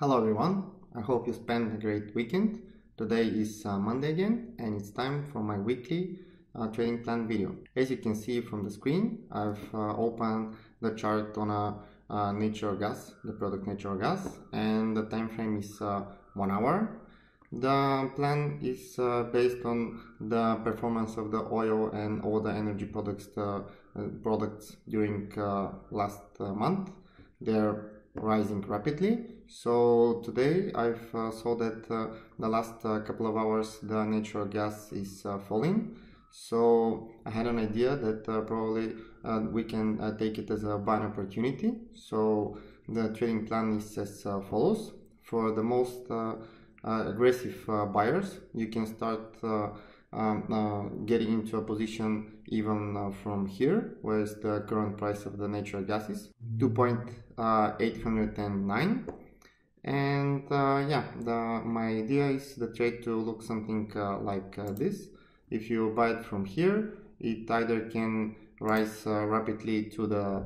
Hello everyone, I hope you spent a great weekend. Today is uh, Monday again and it's time for my weekly uh, trading plan video. As you can see from the screen, I've uh, opened the chart on a uh, natural gas, the product natural gas and the time frame is uh, one hour. The plan is uh, based on the performance of the oil and all the energy products products during last month. They're rising rapidly. So today I've uh, saw that uh, the last uh, couple of hours the natural gas is uh, falling. So I had an idea that uh, probably we can take it as a buying opportunity. So the trading plan is as follows. For the most aggressive buyers, you can start um, uh, getting into a position even uh, from here, where's the current price of the natural gas is 2.809 and uh, yeah the, my idea is the trade to look something uh, like uh, this. If you buy it from here it either can rise uh, rapidly to the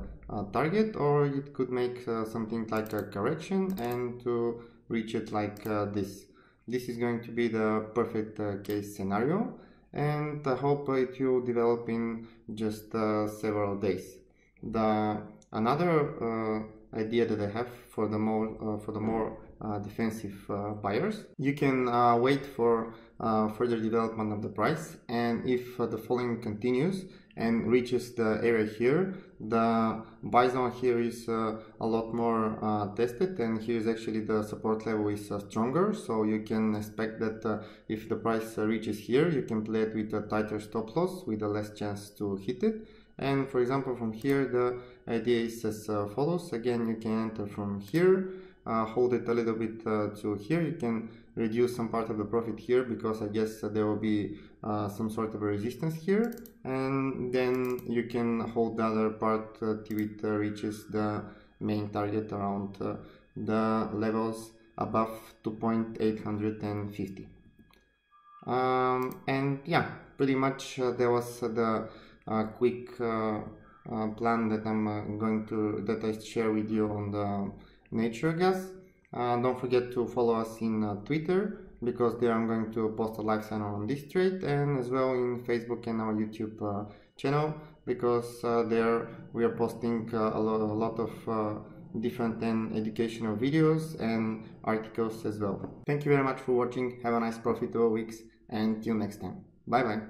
target or it could make something like a correction and to reach it like this. This is going to be the perfect case scenario and I hope it will develop in just uh, several days. The another uh, idea that I have for the more uh, for the more uh, defensive uh, buyers, you can wait for further development of the price, and if the falling continues, and reaches the area here, the buy zone here is uh, a lot more uh, tested and here is actually the support level is uh, stronger. So you can expect that uh, if the price uh, reaches here you can play it with a tighter stop loss with a less chance to hit it. And for example from here the idea is as uh, follows. Again you can enter from here hold it a little bit to here. You can reduce some part of the profit here because I guess there will be uh, some sort of a resistance here. And then you can hold the other part uh, till it uh, reaches the main target around uh, the levels above 2.850 um, and yeah pretty much uh, there was the uh, quick plan that I'm going to that I share with you on the nature gas don't forget to follow us in uh, Twitter because there I'm going to post a live sign on this trade and as well in Facebook and our YouTube uh, channel because uh, there we are posting uh, a, lo a, lot of uh, different and educational videos and articles as well. Thank you very much for watching. Have a nice profitable weeks and till next time. Bye bye.